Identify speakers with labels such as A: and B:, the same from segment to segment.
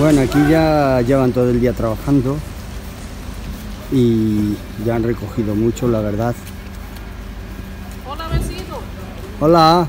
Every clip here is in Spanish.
A: Bueno, aquí ya llevan todo el día trabajando y ya han recogido mucho, la verdad.
B: Hola vecino.
A: Hola.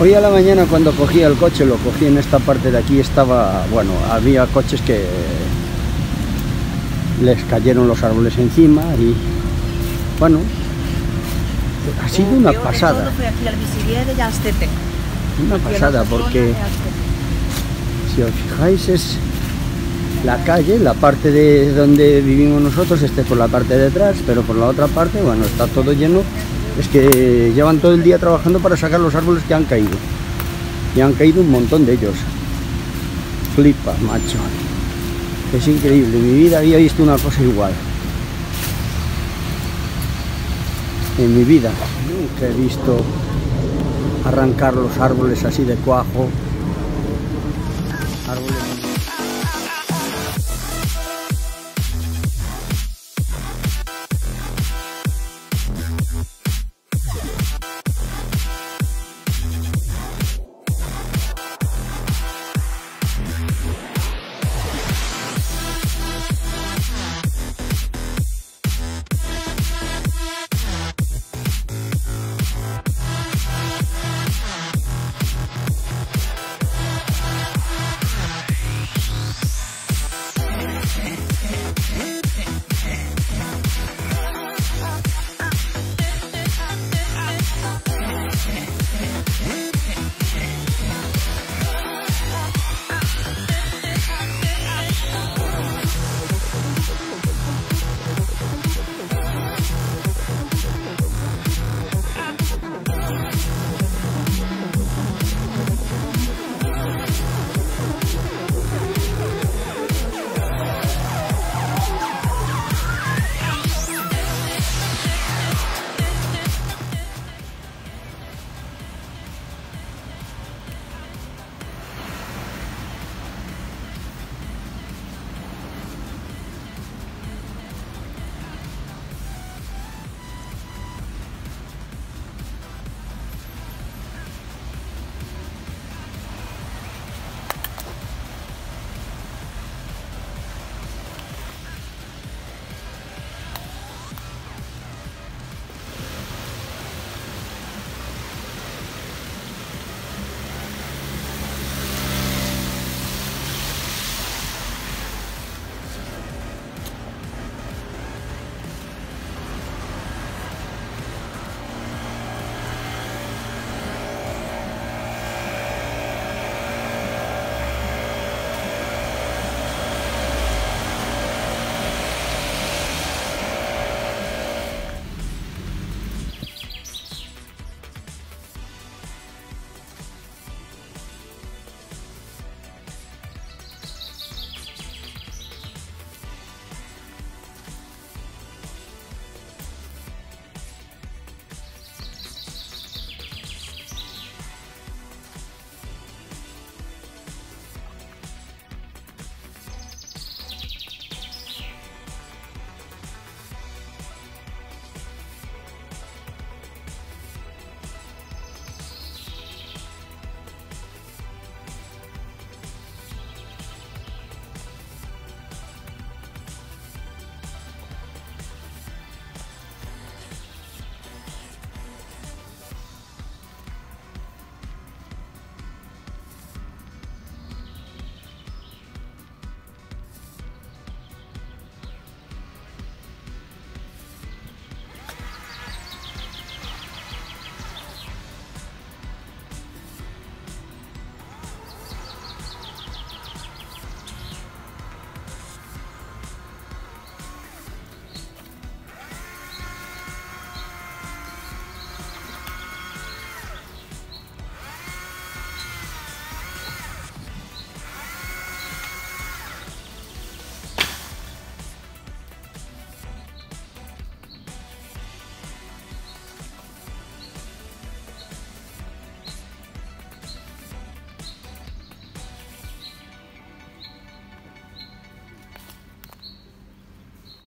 A: Hoy a la mañana cuando cogí el coche, lo cogí en esta parte de aquí, estaba, bueno, había coches que les cayeron los árboles encima y, bueno, ha sido una pasada. Una pasada porque, si os fijáis, es la calle, la parte de donde vivimos nosotros, este por la parte de atrás, pero por la otra parte, bueno, está todo lleno es que llevan todo el día trabajando para sacar los árboles que han caído. Y han caído un montón de ellos. Flipa, macho. Es increíble, en mi vida había visto una cosa igual. En mi vida nunca he visto arrancar los árboles así de cuajo. Árboles